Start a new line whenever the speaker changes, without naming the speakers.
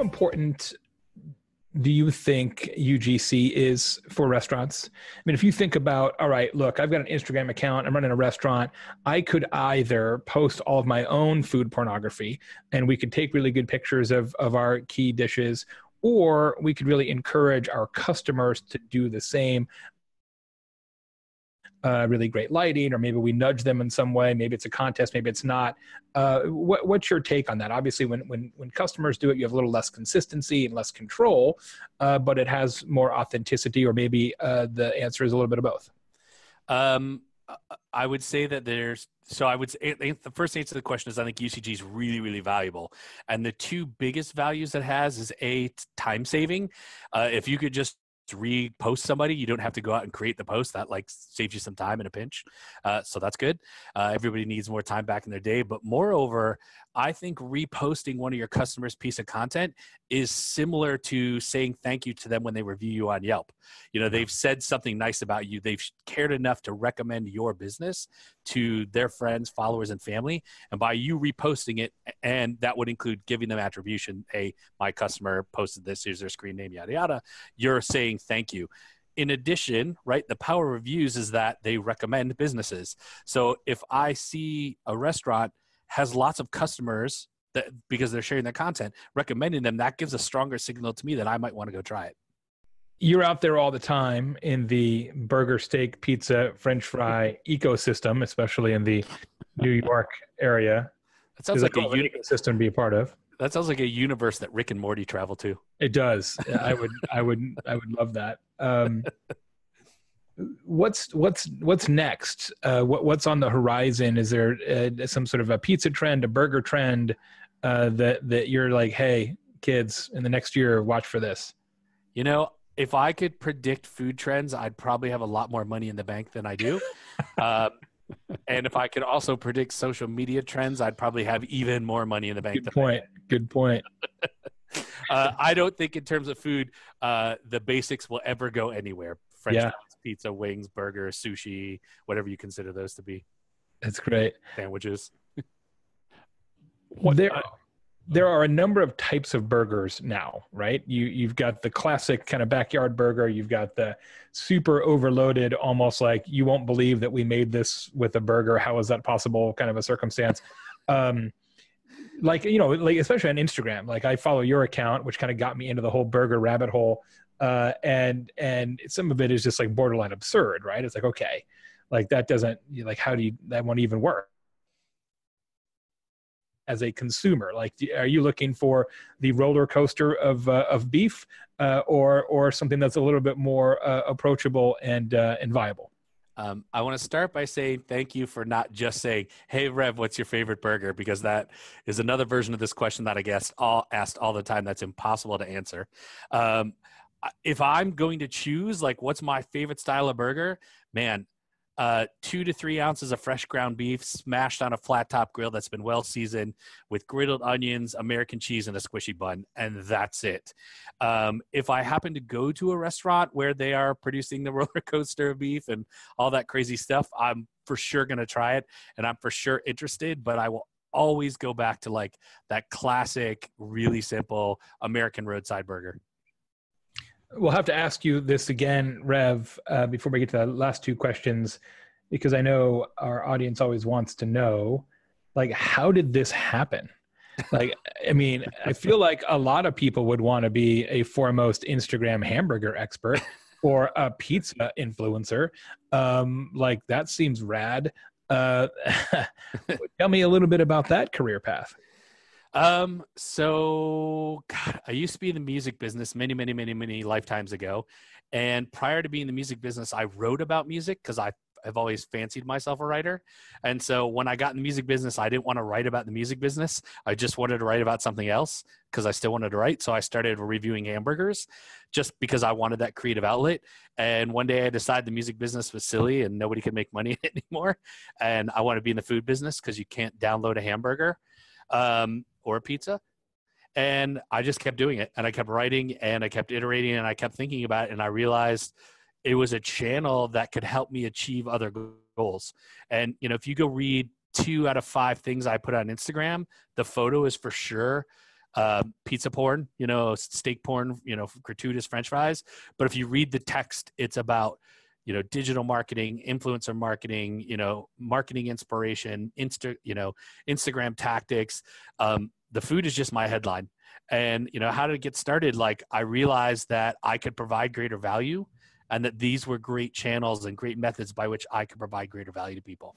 how important do you think UGC is for restaurants? I mean, if you think about, all right, look, I've got an Instagram account, I'm running a restaurant. I could either post all of my own food pornography and we could take really good pictures of, of our key dishes, or we could really encourage our customers to do the same uh, really great lighting, or maybe we nudge them in some way. Maybe it's a contest, maybe it's not. Uh, what, what's your take on that? Obviously, when, when, when customers do it, you have a little less consistency and less control, uh, but it has more authenticity, or maybe uh, the answer is a little bit of both.
Um, I would say that there's so I would say the first answer to the question is I think UCG is really really valuable, and the two biggest values it has is a time saving. Uh, if you could just repost somebody you don't have to go out and create the post that like saves you some time in a pinch uh, so that's good uh, everybody needs more time back in their day but moreover i think reposting one of your customers piece of content is similar to saying thank you to them when they review you on yelp. You know they've said something nice about you. They've cared enough to recommend your business to their friends followers and family. And by you reposting it and that would include giving them attribution hey my customer posted this here's their screen name yada yada you're saying thank you. In addition, right, the power of reviews is that they recommend businesses. So if I see a restaurant has lots of customers that because they're sharing their content, recommending them, that gives a stronger signal to me that I might want to go try it.
You're out there all the time in the burger, steak, pizza, French fry ecosystem, especially in the New York area.
That sounds like a
uni- ecosystem to be a part of.
That sounds like a universe that Rick and Morty travel to.
It does. I would, I would, I would love that. Um, what's what's what's next? Uh, what what's on the horizon? Is there uh, some sort of a pizza trend, a burger trend uh, that that you're like, hey, kids, in the next year, watch for this?
You know, if I could predict food trends, I'd probably have a lot more money in the bank than I do. uh, and if I could also predict social media trends, I'd probably have even more money in the bank.
Good point. Good point.
uh, I don't think, in terms of food, uh, the basics will ever go anywhere. French yeah. Fries, pizza, wings, burger, sushi, whatever you consider those to be.
That's great.
Sandwiches.
what, there, there are a number of types of burgers now, right? You you've got the classic kind of backyard burger. You've got the super overloaded, almost like you won't believe that we made this with a burger. How is that possible? Kind of a circumstance. Um, like you know, like especially on Instagram. Like I follow your account, which kind of got me into the whole burger rabbit hole. Uh, and and some of it is just like borderline absurd, right? It's like okay, like that doesn't like how do you that won't even work? as a consumer? Like, are you looking for the roller coaster of uh, of beef, uh, or or something that's a little bit more uh, approachable and uh, and viable?
Um, I want to start by saying thank you for not just saying, "Hey Rev, what's your favorite burger?" Because that is another version of this question that I guess all asked all the time. That's impossible to answer. Um, if I'm going to choose, like, what's my favorite style of burger? Man, uh, two to three ounces of fresh ground beef smashed on a flat top grill that's been well seasoned with griddled onions, American cheese, and a squishy bun, and that's it. Um, if I happen to go to a restaurant where they are producing the roller coaster of beef and all that crazy stuff, I'm for sure going to try it, and I'm for sure interested. But I will always go back to like that classic, really simple American roadside burger.
We'll have to ask you this again, Rev, uh, before we get to the last two questions, because I know our audience always wants to know, like, how did this happen? like, I mean, I feel like a lot of people would want to be a foremost Instagram hamburger expert or a pizza influencer. Um, like, that seems rad. Uh, tell me a little bit about that career path.
Um, so God, I used to be in the music business many, many, many, many lifetimes ago. And prior to being in the music business, I wrote about music because I have always fancied myself a writer. And so when I got in the music business, I didn't want to write about the music business. I just wanted to write about something else because I still wanted to write. So I started reviewing hamburgers just because I wanted that creative outlet. And one day I decided the music business was silly and nobody could make money anymore. And I want to be in the food business because you can't download a hamburger. Um, or a pizza. And I just kept doing it and I kept writing and I kept iterating and I kept thinking about it. And I realized it was a channel that could help me achieve other goals. And, you know, if you go read two out of five things I put on Instagram, the photo is for sure uh, pizza porn, you know, steak porn, you know, gratuitous French fries. But if you read the text, it's about you know digital marketing influencer marketing you know marketing inspiration insta you know instagram tactics. Um, the food is just my headline. And you know how did it get started? Like i realized that i could provide greater value and that these were great channels and great methods by which i could provide greater value to people